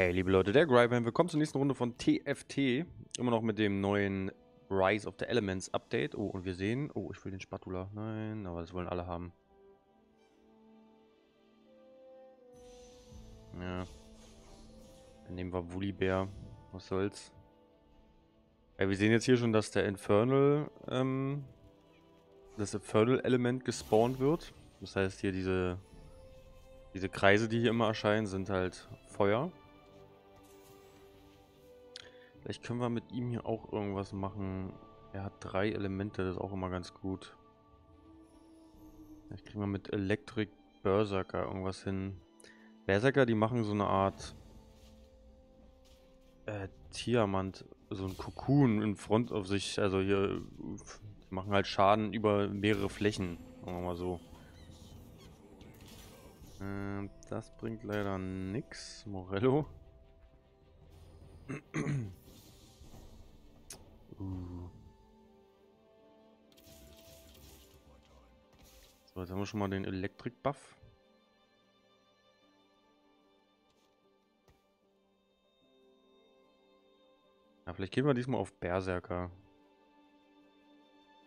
Hey, liebe Leute, der Gryban, willkommen zur nächsten Runde von TFT. Immer noch mit dem neuen Rise of the Elements Update. Oh, und wir sehen... Oh, ich will den Spatula. Nein, aber das wollen alle haben. Ja. Dann nehmen wir Woolly-Bär. Was soll's. Ja, wir sehen jetzt hier schon, dass der Infernal, ähm, das Infernal-Element gespawnt wird. Das heißt hier diese, diese Kreise, die hier immer erscheinen, sind halt Feuer. Vielleicht können wir mit ihm hier auch irgendwas machen. Er hat drei Elemente, das ist auch immer ganz gut. Vielleicht kriegen wir mit Electric Berserker irgendwas hin. Berserker, die machen so eine Art äh, Tiamant, so ein Kokon in Front auf sich. Also hier machen halt Schaden über mehrere Flächen, sagen wir mal so. Äh, das bringt leider nichts. Morello. So, jetzt haben wir schon mal den Elektrik-Buff. Ja, vielleicht gehen wir diesmal auf Berserker.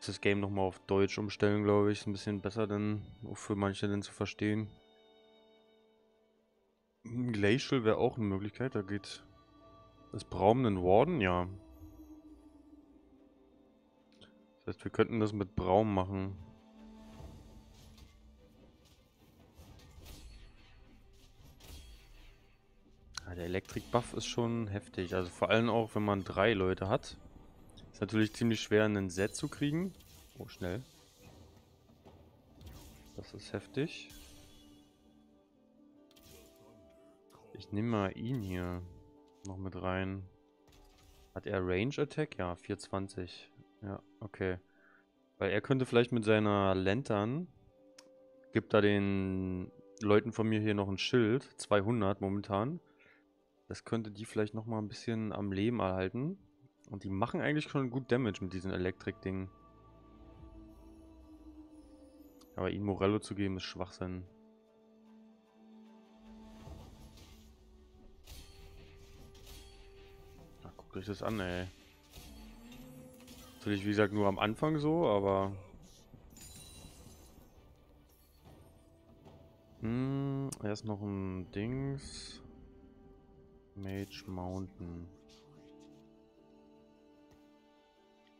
Das Game nochmal auf Deutsch umstellen, glaube ich. Ist ein bisschen besser, denn auch für manche denn zu verstehen. Glacial wäre auch eine Möglichkeit. Da geht das Braumenden Warden, ja. Das heißt, wir könnten das mit Braun machen. Ja, der Elektrik-Buff ist schon heftig. Also vor allem auch, wenn man drei Leute hat. Ist natürlich ziemlich schwer, einen Set zu kriegen. Oh, schnell. Das ist heftig. Ich nehme mal ihn hier noch mit rein. Hat er Range Attack? Ja, 420. Ja, okay. Weil er könnte vielleicht mit seiner Lantern, gibt da den Leuten von mir hier noch ein Schild, 200 momentan. Das könnte die vielleicht nochmal ein bisschen am Leben erhalten. Und die machen eigentlich schon gut Damage mit diesen Elektrik-Dingen. Aber ihnen Morello zu geben ist Schwachsinn. Na, guckt euch das an, ey. Natürlich, wie gesagt, nur am Anfang so, aber... Hm, erst noch ein Dings. Mage Mountain.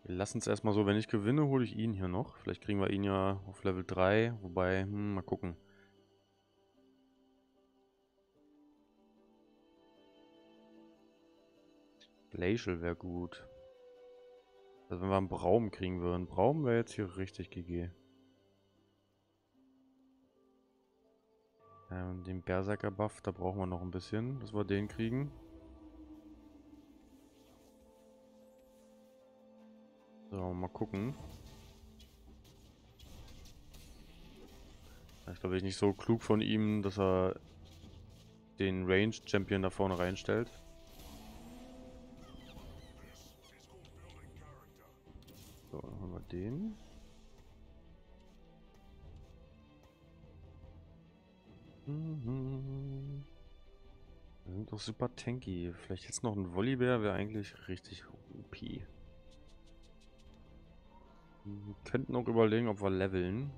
Wir lassen es erstmal so, wenn ich gewinne, hole ich ihn hier noch. Vielleicht kriegen wir ihn ja auf Level 3, wobei, hm, mal gucken. Glacial wäre gut. Also wenn wir einen Braum kriegen würden. Braum wäre jetzt hier richtig GG. Ähm, den Berserker-Buff, da brauchen wir noch ein bisschen, dass wir den kriegen. So, mal gucken. Ich glaube, ich nicht so klug von ihm, dass er den Range-Champion da vorne reinstellt. Den. Mhm. Wir sind doch super tanky. Vielleicht jetzt noch ein Volleybär wäre eigentlich richtig OP. Wir könnten auch überlegen, ob wir leveln.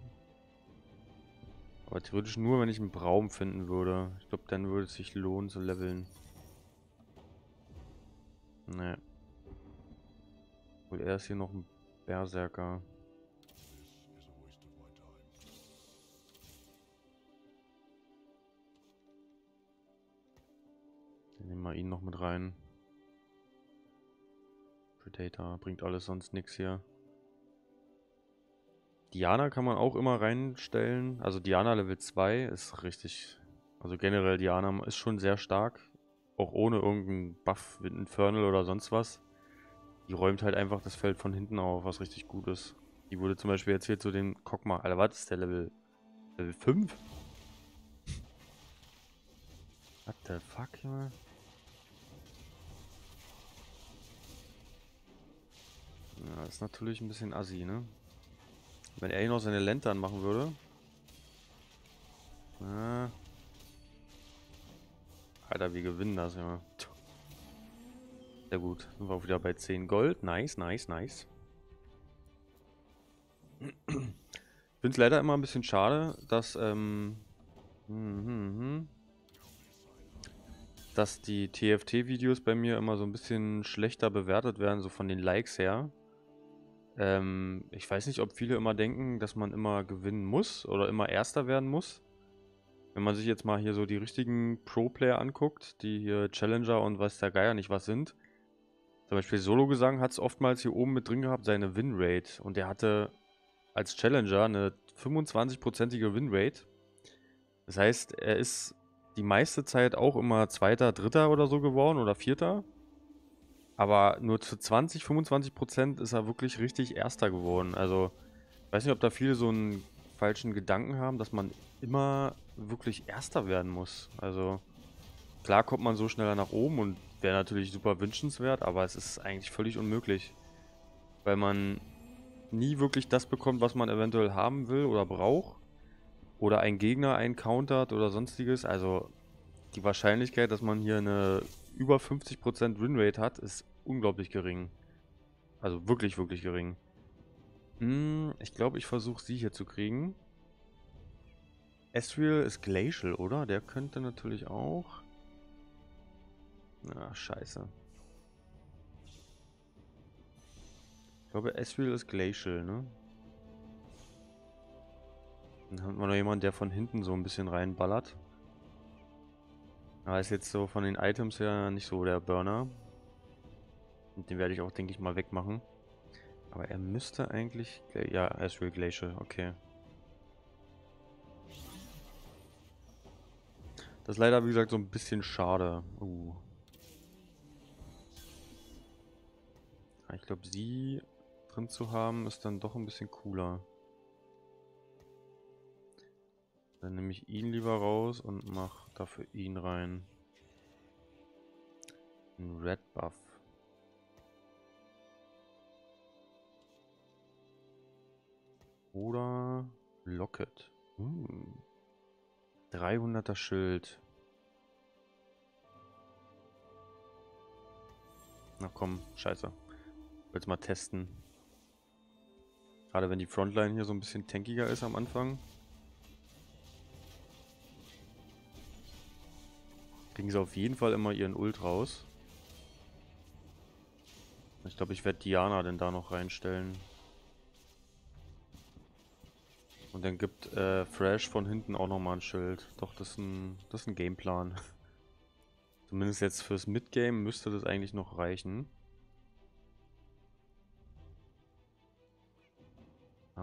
Aber theoretisch nur, wenn ich einen Braum finden würde. Ich glaube, dann würde es sich lohnen zu leveln. Ne. Wohl er ist hier noch ein Berserker. Dann nehmen wir ihn noch mit rein. Predator bringt alles sonst nichts hier. Diana kann man auch immer reinstellen. Also Diana Level 2 ist richtig... Also generell Diana ist schon sehr stark. Auch ohne irgendeinen Buff Infernal oder sonst was. Die räumt halt einfach das Feld von hinten auf, was richtig gut ist. Die wurde zum Beispiel jetzt hier zu den Kokma. Alter, was ist der Level? Level 5? What the fuck, Junge? Ja, ist natürlich ein bisschen assi, ne? Wenn er hier noch seine Lantern machen würde. Ja. Alter, wir gewinnen das, ja. Sehr gut. Sind wir auch wieder bei 10 Gold. Nice, nice, nice. Ich finde es leider immer ein bisschen schade, dass, ähm, hm, hm, hm, dass die TFT-Videos bei mir immer so ein bisschen schlechter bewertet werden, so von den Likes her. Ähm, ich weiß nicht, ob viele immer denken, dass man immer gewinnen muss oder immer Erster werden muss. Wenn man sich jetzt mal hier so die richtigen Pro-Player anguckt, die hier Challenger und weiß der Geier nicht was sind. Zum Beispiel Solo-Gesang hat es oftmals hier oben mit drin gehabt, seine Win-Rate. Und der hatte als Challenger eine 25-prozentige Win-Rate. Das heißt, er ist die meiste Zeit auch immer Zweiter, Dritter oder so geworden oder Vierter. Aber nur zu 20, 25 Prozent ist er wirklich richtig Erster geworden. Also, ich weiß nicht, ob da viele so einen falschen Gedanken haben, dass man immer wirklich Erster werden muss. Also, klar kommt man so schneller nach oben und wäre natürlich super wünschenswert, aber es ist eigentlich völlig unmöglich. Weil man nie wirklich das bekommt, was man eventuell haben will oder braucht. Oder ein Gegner eincountert oder sonstiges. Also, die Wahrscheinlichkeit, dass man hier eine über 50% Winrate hat, ist unglaublich gering. Also wirklich, wirklich gering. Hm, ich glaube, ich versuche sie hier zu kriegen. Ezreal ist Glacial, oder? Der könnte natürlich auch. Na, scheiße. Ich glaube, Ezreal ist Glacial, ne? Dann haben wir noch jemanden, der von hinten so ein bisschen reinballert. Aber ist jetzt so von den Items her nicht so der Burner. Und den werde ich auch, denke ich, mal wegmachen. Aber er müsste eigentlich... Ja, Ezreal Glacial, okay. Das ist leider, wie gesagt, so ein bisschen schade. Uh. Ich glaube, sie drin zu haben, ist dann doch ein bisschen cooler. Dann nehme ich ihn lieber raus und mache dafür ihn rein. Ein Red Buff. Oder Locket. Hm. 300er Schild. Na komm, scheiße. Will's mal testen. Gerade wenn die Frontline hier so ein bisschen tankiger ist am Anfang. Kriegen sie auf jeden Fall immer ihren Ult raus. Ich glaube, ich werde Diana denn da noch reinstellen. Und dann gibt äh, Fresh von hinten auch nochmal ein Schild. Doch, das ist ein, das ist ein Gameplan. Zumindest jetzt fürs Midgame müsste das eigentlich noch reichen.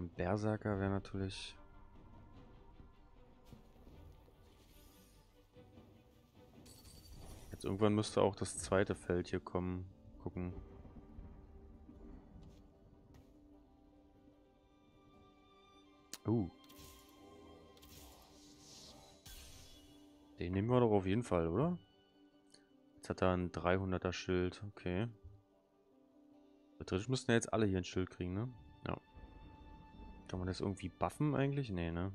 Am Berserker wäre natürlich Jetzt irgendwann müsste auch das zweite Feld hier kommen. Gucken. Uh. Den nehmen wir doch auf jeden Fall, oder? Jetzt hat er ein 300er Schild. Okay. Theoretisch müssten ja jetzt alle hier ein Schild kriegen, ne? Kann man das irgendwie buffen eigentlich? Nee, ne?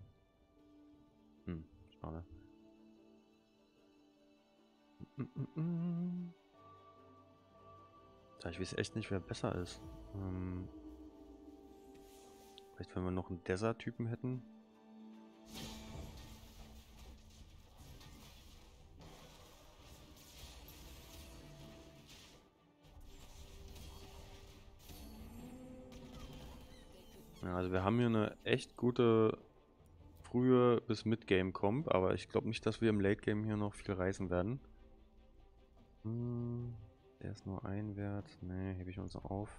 Hm, schade. Ja, ich weiß echt nicht, wer besser ist. Ähm, vielleicht, wenn wir noch einen Desert-Typen hätten. Also wir haben hier eine echt gute frühe bis Mid-Game Comp, aber ich glaube nicht, dass wir im Late-Game hier noch viel reisen werden. Hm, der ist nur ein Wert. Ne, hebe ich uns auf.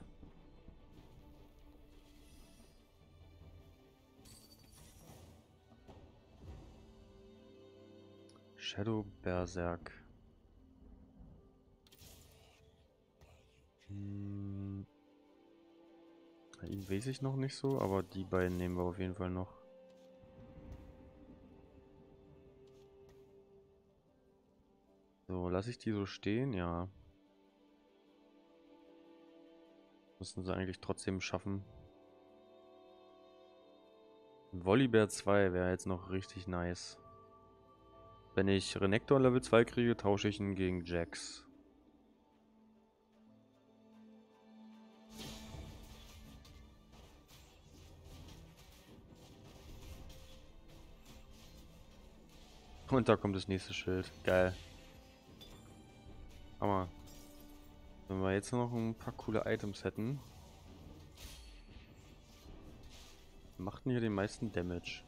Shadow Berserk. Weiß ich noch nicht so, aber die beiden nehmen wir auf jeden Fall noch. So, lasse ich die so stehen? Ja. Müssen sie eigentlich trotzdem schaffen. Volleybär 2 wäre jetzt noch richtig nice. Wenn ich Renektor Level 2 kriege, tausche ich ihn gegen Jax. Und da kommt das nächste Schild. Geil. Aber wenn wir jetzt noch ein paar coole Items hätten, machten hier den meisten Damage.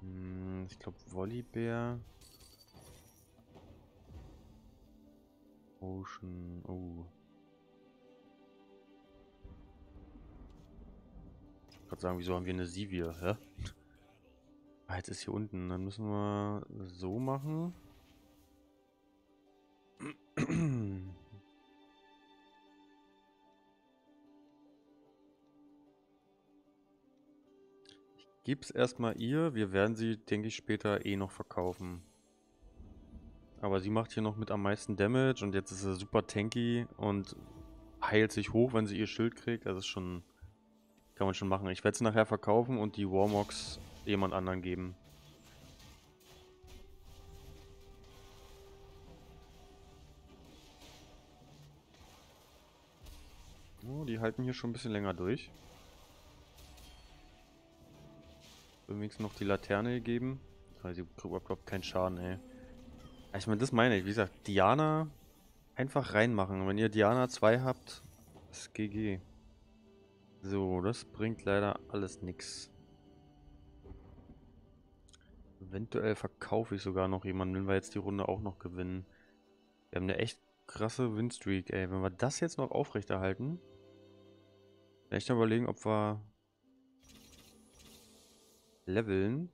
Hm, ich glaube Volleybär. Ocean. Oh. Ich gerade sagen, wieso haben wir eine Sivir? Hä? Ah, jetzt ist hier unten. Dann müssen wir so machen. Ich gebe es erstmal ihr. Wir werden sie, denke ich, später eh noch verkaufen. Aber sie macht hier noch mit am meisten Damage und jetzt ist sie super tanky und heilt sich hoch, wenn sie ihr Schild kriegt. Das ist schon... Kann man schon machen. Ich werde sie nachher verkaufen und die Warmox jemand anderen geben. Oh, die halten hier schon ein bisschen länger durch. Wenigstens noch die Laterne gegeben. Weil sie überhaupt keinen Schaden, ey. Ich meine, das meine ich. Wie gesagt, Diana einfach reinmachen. Wenn ihr Diana 2 habt, ist GG. So, das bringt leider alles nichts. Eventuell verkaufe ich sogar noch jemanden, wenn wir jetzt die Runde auch noch gewinnen. Wir haben eine echt krasse Winstreak, ey. Wenn wir das jetzt noch aufrechterhalten, echt überlegen, ob wir leveln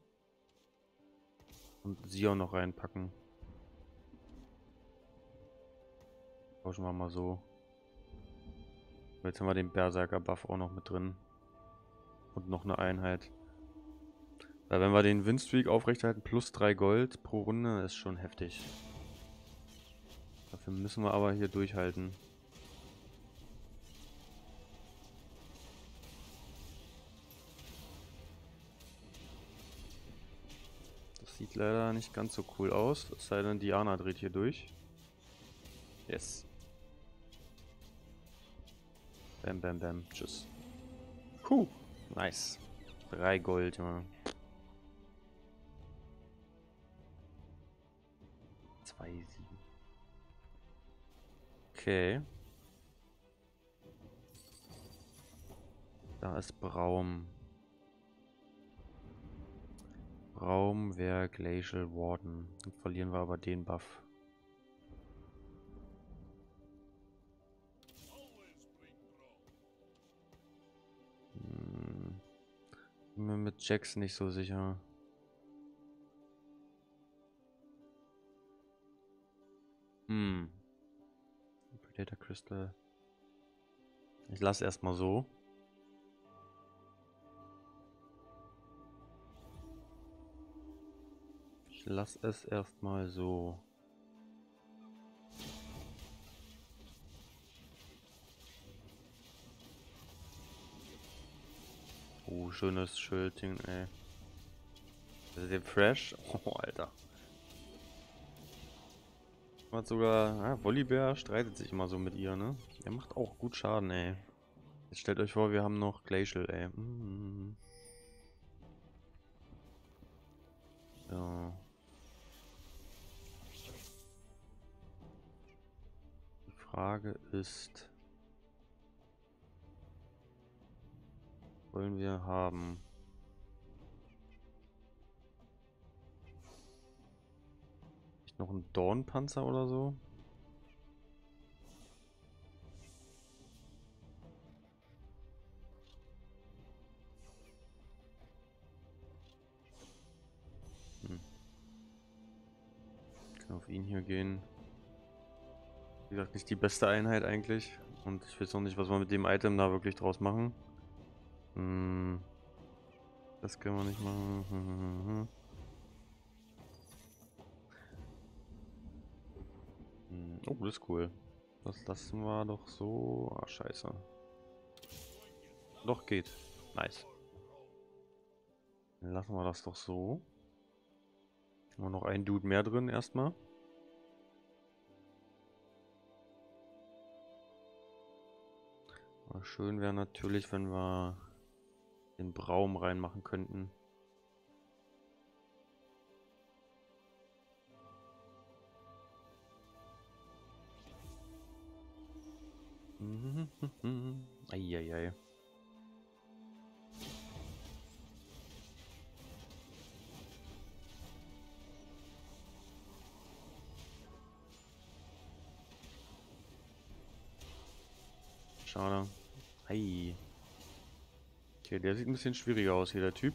und sie auch noch reinpacken. Tauschen wir mal so. Jetzt haben wir den Berserker-Buff auch noch mit drin. Und noch eine Einheit. Weil wenn wir den Winstreak aufrechterhalten, plus 3 Gold pro Runde, ist schon heftig. Dafür müssen wir aber hier durchhalten. Das sieht leider nicht ganz so cool aus. Es sei denn, Diana dreht hier durch. Yes. Bam, bam, bam. Tschüss. Puh. Nice. Drei Gold, Junge. Zwei, sieben. Okay. Da ist Braum. Braum wäre Glacial Warden. Dann verlieren wir aber den Buff. Bin mir mit Jax nicht so sicher. Hm. Predator Crystal. Ich lasse erstmal so. Ich lasse es erstmal so. Oh, schönes Schildchen, ey. Das ist fresh. Oh, Alter. Hat sogar, ja, Volleybär streitet sich immer so mit ihr, ne? Er macht auch gut Schaden, ey. Jetzt stellt euch vor, wir haben noch Glacial, ey. Mm. Ja. Die Frage ist... wollen wir haben? Nicht noch ein Dornpanzer oder so? Hm. Kann auf ihn hier gehen. Wie gesagt, nicht die beste Einheit eigentlich. Und ich weiß noch nicht, was wir mit dem Item da wirklich draus machen. Hm. Das können wir nicht machen. Hm. Oh, das ist cool. Das lassen wir doch so. Ah, scheiße. Doch, geht. Nice. Dann lassen wir das doch so. Haben wir noch einen Dude mehr drin erstmal. Aber schön wäre natürlich, wenn wir den Braum reinmachen könnten. Eieiei. Der sieht ein bisschen schwieriger aus hier, der Typ.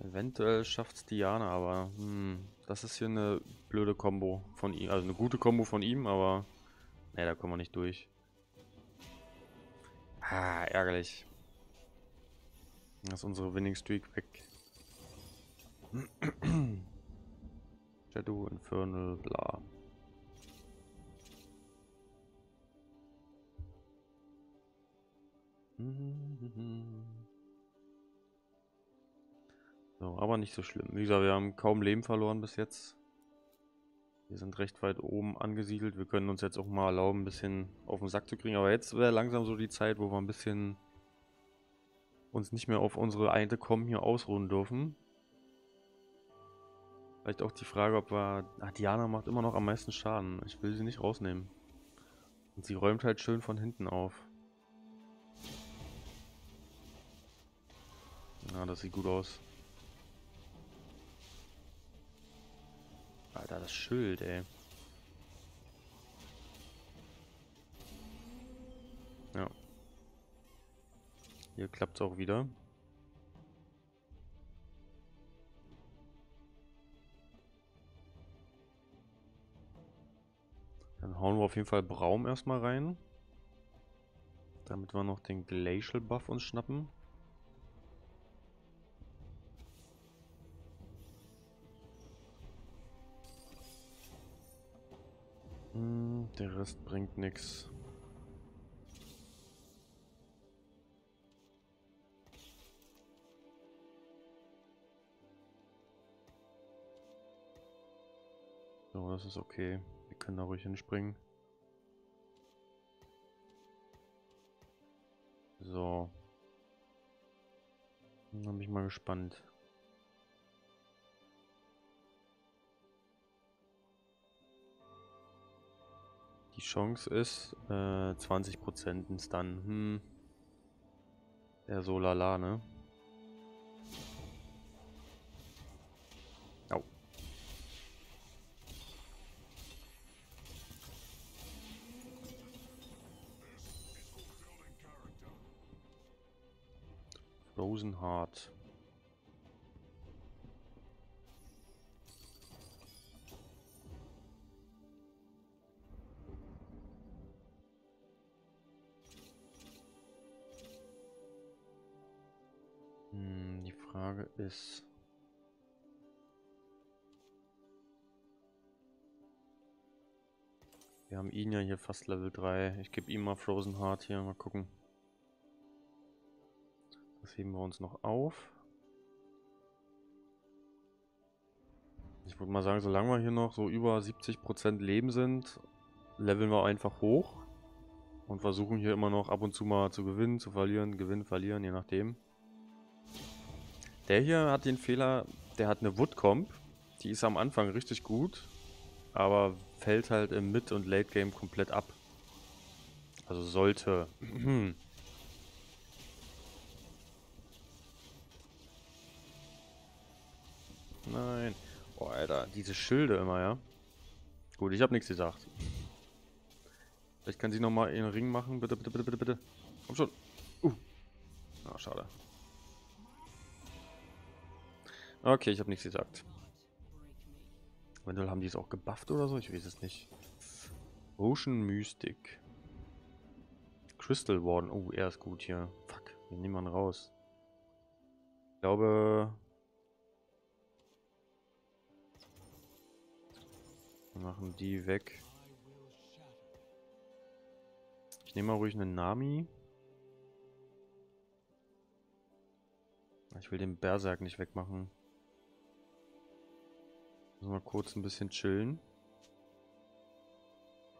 Eventuell schafft's Diana, aber hm, das ist hier eine blöde Combo von ihm. Also eine gute Combo von ihm, aber ne, da kommen wir nicht durch. Ah, ärgerlich. Das ist unsere Winning Streak weg. Shadow, Infernal, bla. So, aber nicht so schlimm. Wie gesagt, wir haben kaum Leben verloren bis jetzt. Wir sind recht weit oben angesiedelt. Wir können uns jetzt auch mal erlauben, ein bisschen auf den Sack zu kriegen. Aber jetzt wäre langsam so die Zeit, wo wir ein bisschen uns nicht mehr auf unsere eine Kommen hier ausruhen dürfen. Vielleicht auch die Frage, ob wir... Ach, Diana macht immer noch am meisten Schaden. Ich will sie nicht rausnehmen. Und sie räumt halt schön von hinten auf. Ja, das sieht gut aus. Alter, das Schild, ey. Ja. Hier klappt es auch wieder. Hauen wir auf jeden Fall Braum erstmal rein. Damit wir noch den Glacial Buff uns schnappen. Hm, der Rest bringt nichts. So, das ist okay. Können da ruhig hinspringen. So. Dann bin ich mal gespannt. Die Chance ist äh, 20% ins dann. Hm. Der so lala, ne? Frozen Heart. Hm, die Frage ist... Wir haben ihn ja hier fast Level 3. Ich gebe ihm mal Frozen Heart hier, mal gucken. Heben wir uns noch auf. Ich würde mal sagen, solange wir hier noch so über 70% Leben sind, leveln wir einfach hoch. Und versuchen hier immer noch ab und zu mal zu gewinnen, zu verlieren, gewinnen, verlieren, je nachdem. Der hier hat den Fehler, der hat eine Woodcomp. Die ist am Anfang richtig gut, aber fällt halt im Mid- und Late-Game komplett ab. Also sollte Oh, Alter, diese Schilde immer, ja? Gut, ich habe nichts gesagt. Vielleicht kann sie nochmal ihren Ring machen. Bitte, bitte, bitte, bitte, bitte. Komm schon. Uh. Ah, schade. Okay, ich habe nichts gesagt. Eventuell haben die es auch gebufft oder so, ich weiß es nicht. Ocean Mystic. Crystal Warden. Oh, er ist gut hier. Fuck, wir nehmen ihn raus. glaube... Wir machen die weg. Ich nehme mal ruhig einen Nami. Ich will den Berserk nicht wegmachen. Müssen wir kurz ein bisschen chillen.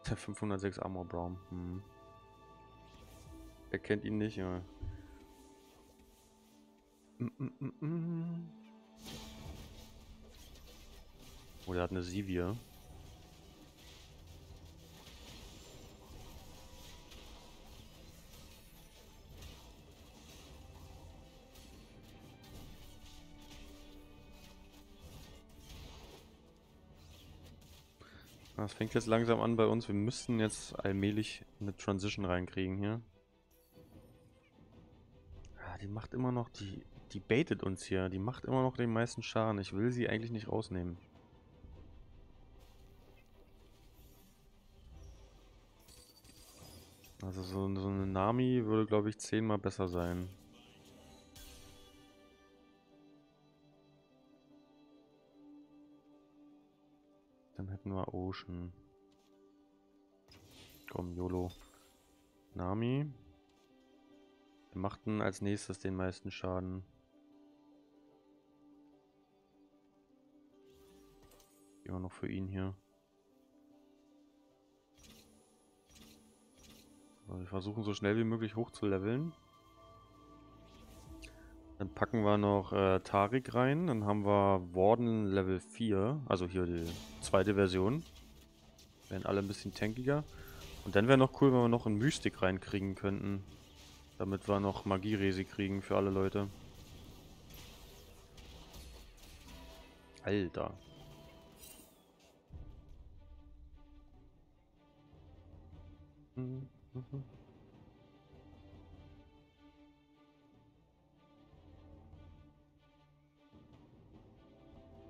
Der 506 Armor Brown. Hm. Wer kennt ihn nicht, ja. Mm, mm, mm, oh, der hat eine Sivir. Das fängt jetzt langsam an bei uns. Wir müssten jetzt allmählich eine Transition reinkriegen hier. Ja, die macht immer noch, die, die baitet uns hier. Die macht immer noch den meisten Schaden. Ich will sie eigentlich nicht rausnehmen. Also so, so eine Nami würde, glaube ich, zehnmal besser sein. Dann hätten wir Ocean. Komm, YOLO. Nami. Wir machten als nächstes den meisten Schaden. Immer noch für ihn hier. So, wir versuchen so schnell wie möglich hoch zu leveln. Dann packen wir noch äh, Tarik rein. Dann haben wir Warden Level 4. Also hier die zweite Version. Werden alle ein bisschen tankiger. Und dann wäre noch cool, wenn wir noch einen Mystik reinkriegen könnten. Damit wir noch Magie-Resi kriegen für alle Leute. Alter. Mhm. Mhm.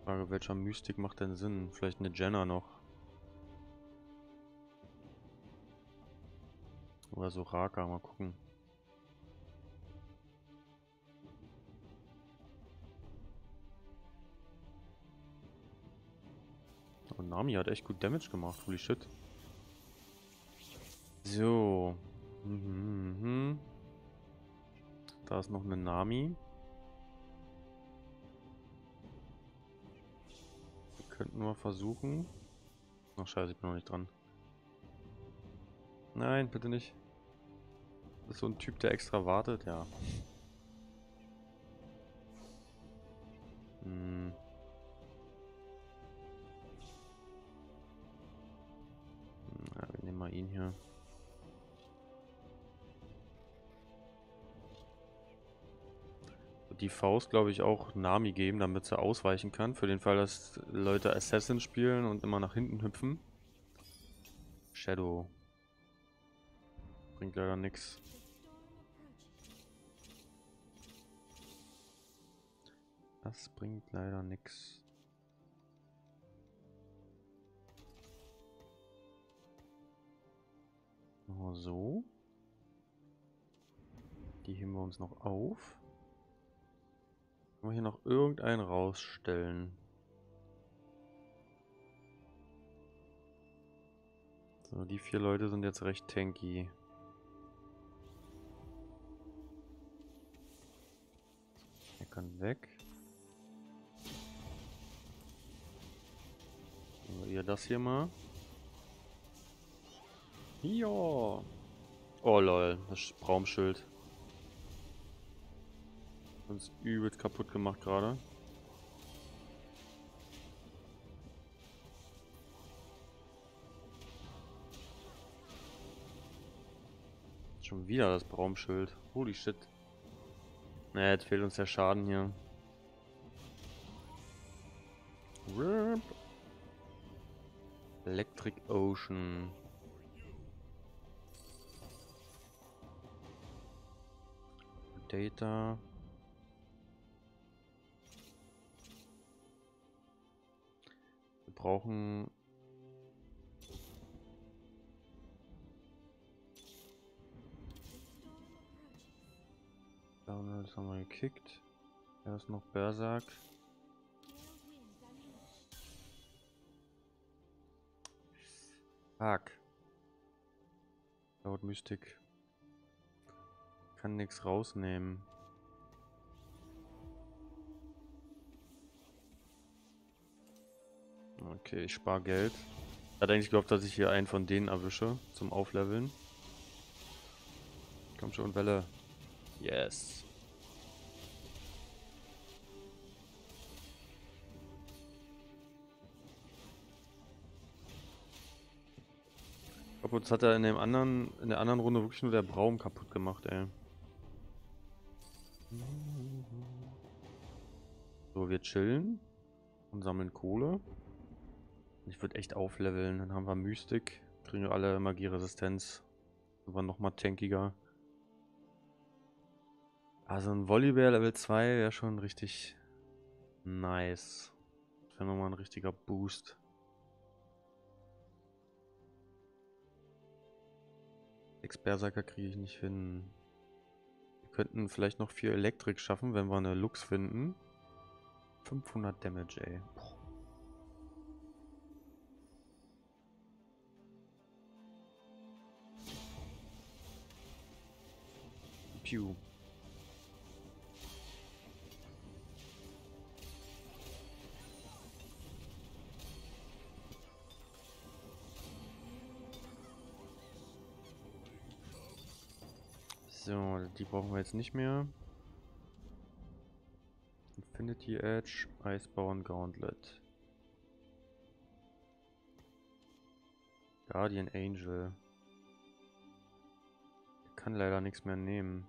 Frage, welcher Mystik macht denn Sinn? Vielleicht eine Jenna noch. Oder so Raka, mal gucken. Und Nami hat echt gut Damage gemacht, holy shit. So. Mhm, mhm. Da ist noch eine Nami. Könnten wir versuchen. Ach scheiße, ich bin noch nicht dran. Nein, bitte nicht. Das ist so ein Typ, der extra wartet, ja. Hm. Ja, wir nehmen mal ihn hier. Die Faust, glaube ich, auch Nami geben, damit sie ausweichen kann. Für den Fall, dass Leute Assassin spielen und immer nach hinten hüpfen. Shadow. Bringt leider nichts. Das bringt leider nichts. So. Die heben wir uns noch auf. Können wir hier noch irgendeinen rausstellen? So, die vier Leute sind jetzt recht tanky. Er kann weg. Wir ihr das hier mal. Ja. Oh lol, das Raumschild uns übelst kaputt gemacht gerade. Schon wieder das Braumschild. Holy shit. Naja, jetzt fehlt uns der Schaden hier. Rip. Electric Ocean. Data. Brauchen... Das haben wir gekickt. Er ist noch Berserk. Fuck. Laut Mystik. Kann nichts rausnehmen. Okay, ich spare Geld. Hat eigentlich gehofft, dass ich hier einen von denen erwische zum Aufleveln. Komm schon, Welle. Yes. Kaputt hat er in dem anderen, in der anderen Runde wirklich nur der Braum kaputt gemacht, ey. So, wir chillen und sammeln Kohle. Ich würde echt aufleveln, dann haben wir Mystik, kriegen wir alle Magieresistenz. Sind wir nochmal tankiger. Also ein Volleyball Level 2 wäre schon richtig nice. Das wäre nochmal ein richtiger Boost. Sechs Berserker kriege ich nicht hin. Wir könnten vielleicht noch vier Elektrik schaffen, wenn wir eine Lux finden. 500 Damage, ey. Boah. Pew. So, die brauchen wir jetzt nicht mehr. Infinity Edge, Iceborne Gauntlet. Guardian Angel. Ich kann leider nichts mehr nehmen.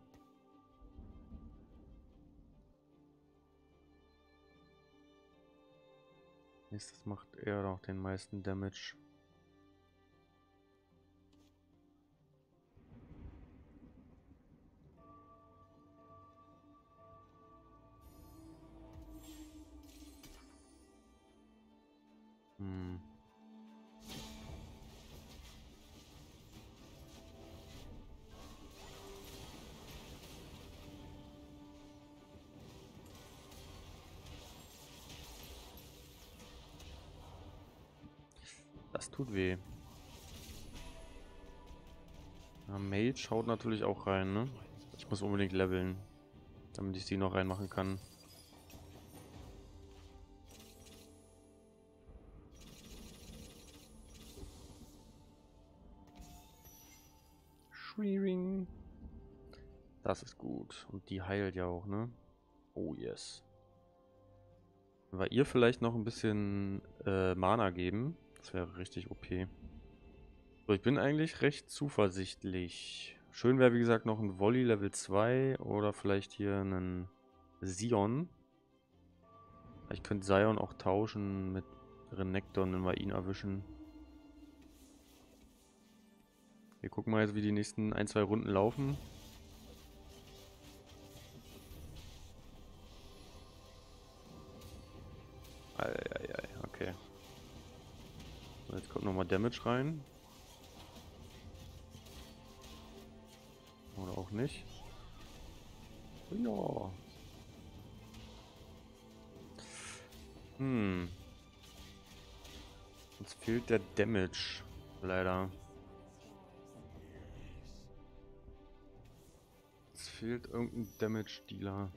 Nächstes macht er noch den meisten Damage. Tut weh. Ja, Mage schaut natürlich auch rein, ne? Ich muss unbedingt leveln, damit ich sie noch reinmachen kann. Shreering. Das ist gut. Und die heilt ja auch, ne? Oh yes. Weil ihr vielleicht noch ein bisschen äh, Mana geben. Das wäre richtig OP. So, ich bin eigentlich recht zuversichtlich. Schön wäre, wie gesagt, noch ein Volley Level 2 oder vielleicht hier einen Sion. Ich könnte Sion auch tauschen mit Renekton, wenn wir ihn erwischen. Wir gucken mal jetzt, wie die nächsten ein, zwei Runden laufen. Eieiei. Jetzt kommt nochmal Damage rein. Oder auch nicht. Ja. Hm. Uns fehlt der Damage. Leider. Es fehlt irgendein Damage-Dealer.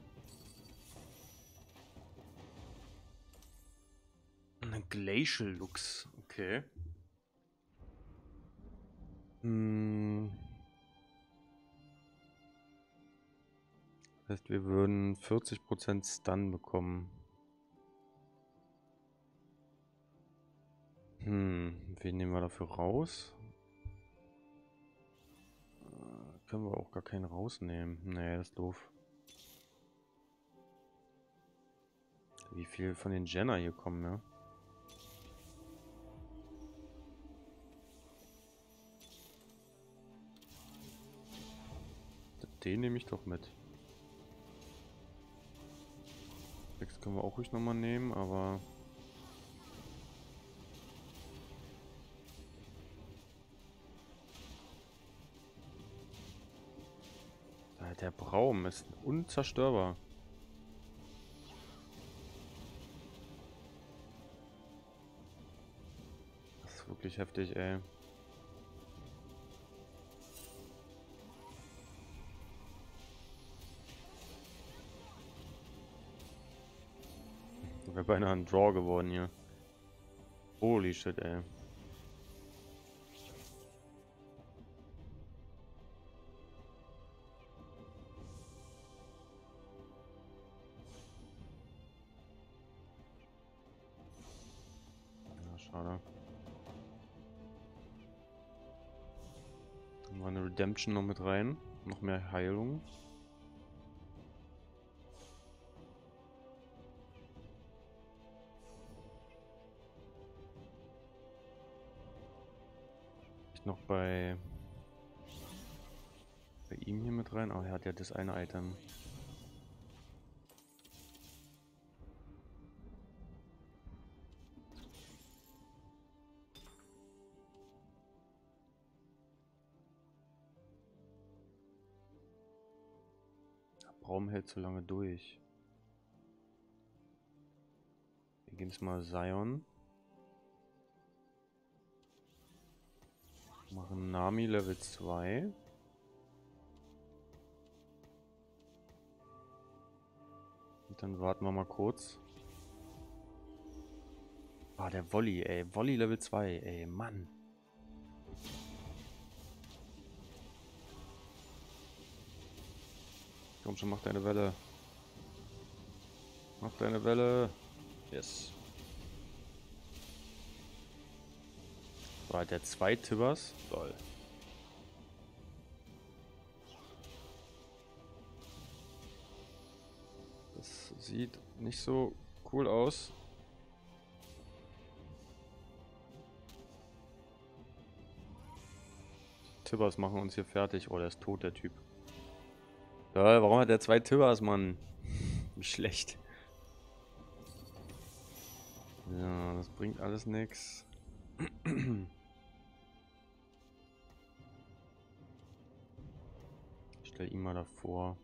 Glacial Lux, okay. Hm. Das heißt, wir würden 40% Stun bekommen. Hm, wen nehmen wir dafür raus? Können wir auch gar keinen rausnehmen. Nee, das ist doof. Wie viel von den Jenner hier kommen, ja? Den nehme ich doch mit. Sechs können wir auch ruhig nochmal nehmen, aber... Der Braum ist unzerstörbar. Das ist wirklich heftig, ey. Beinahe ein Draw geworden hier. Holy shit, ey. Ja, schade. Dann war eine Redemption noch mit rein. Noch mehr Heilung. Noch bei, bei ihm hier mit rein. Oh, er hat ja das eine Item. Raum hält zu lange durch. Wir gehen jetzt mal Zion. Machen Nami Level 2. Und dann warten wir mal kurz. Ah, der Volley, ey. Volley Level 2, ey. Mann. Komm schon, mach deine Welle. Mach deine Welle. Yes. War der zwei Tibbers? Lol. Das sieht nicht so cool aus. Tibbers machen uns hier fertig. Oh, der ist tot, der Typ. Ja, warum hat der zwei Tibbers, Mann? Schlecht. Ja, das bringt alles nichts. stell ihn davor.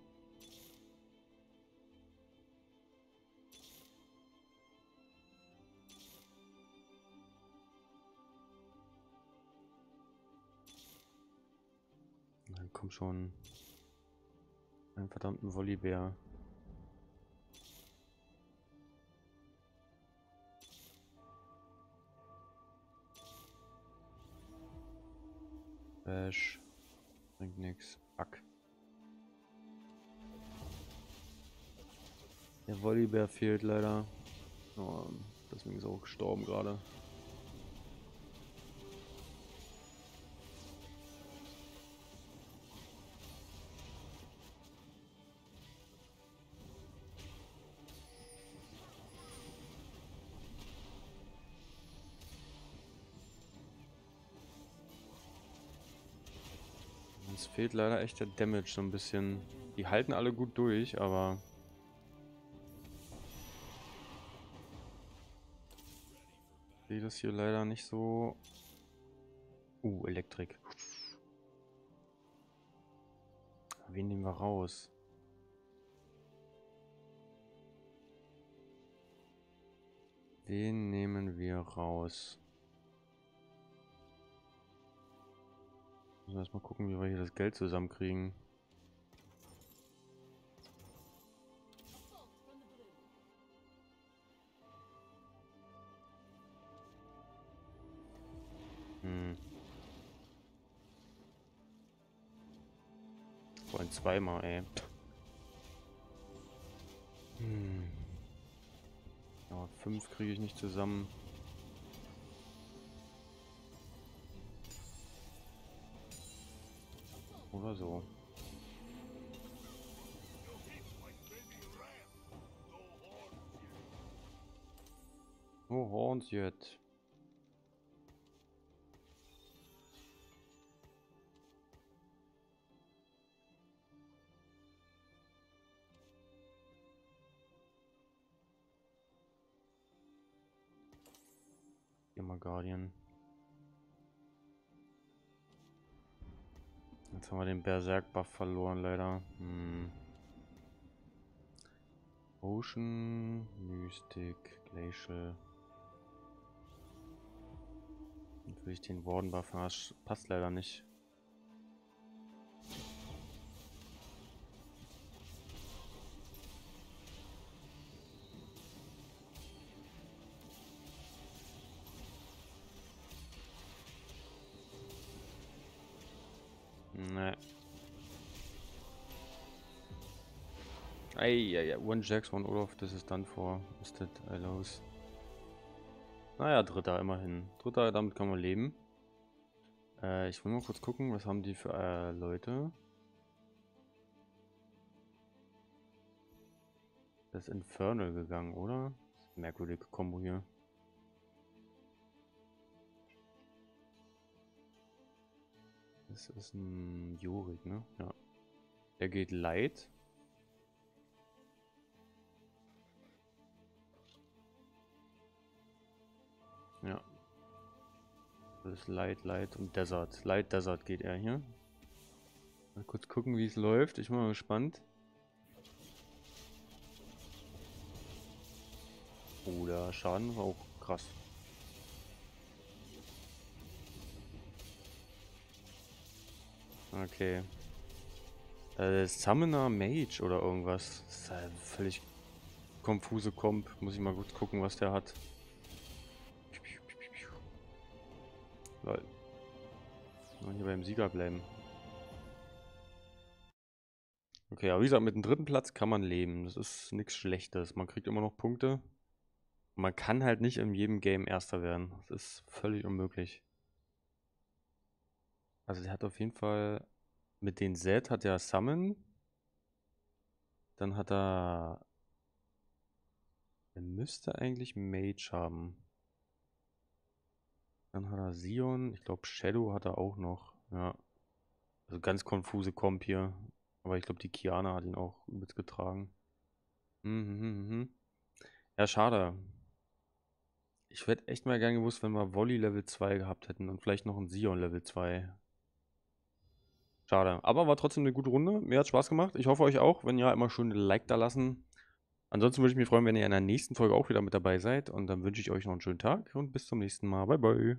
Dann kommt schon ein verdammten Volleybär. Bash. Bringt nix. Der Volleybär fehlt leider. Oh, deswegen ist er auch gestorben gerade. Uns fehlt leider echt der Damage so ein bisschen. Die halten alle gut durch, aber das hier leider nicht so. Uh, Elektrik. Wen nehmen wir raus? Wen nehmen wir raus? Müssen wir erstmal gucken, wie wir hier das Geld zusammenkriegen. Hm. Vorhin zweimal, ey. Hm. Aber fünf kriege ich nicht zusammen. Oder so. Oh, Horns jetzt. Guardian. Jetzt haben wir den Berserk-Buff verloren, leider. Hm. Ocean, Mystic, Glacial. will ich den Warden buffen, das passt leider nicht. Eieiei, One Jax, One Olaf, das ist dann vor. Ist das los? Naja, dritter immerhin. Dritter, damit kann man leben. Äh, ich will mal kurz gucken, was haben die für äh, Leute. Das Infernal gegangen, oder? Merkwürdige Kombo hier. Das ist ein Jurik, ne? Ja. Der geht Light. Ja. Das ist Light, Light und Desert. Light, Desert geht er hier. Mal kurz gucken, wie es läuft. Ich bin mal gespannt. Oh, der Schaden war auch krass. Okay. Äh, Summoner Mage oder irgendwas. Das ist halt völlig konfuse Comp. Muss ich mal gut gucken, was der hat. Lol. Mal hier beim Sieger bleiben. Okay, aber wie gesagt, mit dem dritten Platz kann man leben. Das ist nichts Schlechtes. Man kriegt immer noch Punkte. man kann halt nicht in jedem Game Erster werden. Das ist völlig unmöglich. Also der hat auf jeden Fall mit den Z hat er Summon. Dann hat er. Er müsste eigentlich Mage haben. Dann hat er Sion. Ich glaube Shadow hat er auch noch. Ja. Also ganz konfuse Comp hier. Aber ich glaube die Kiana hat ihn auch mitgetragen. Mhm, mhm, mhm. Ja, schade. Ich hätte echt mal gern gewusst, wenn wir Volley Level 2 gehabt hätten und vielleicht noch ein Sion Level 2. Schade. Aber war trotzdem eine gute Runde. Mir hat Spaß gemacht. Ich hoffe euch auch. Wenn ja, immer schön ein Like da lassen. Ansonsten würde ich mich freuen, wenn ihr in der nächsten Folge auch wieder mit dabei seid. Und dann wünsche ich euch noch einen schönen Tag und bis zum nächsten Mal. Bye, bye.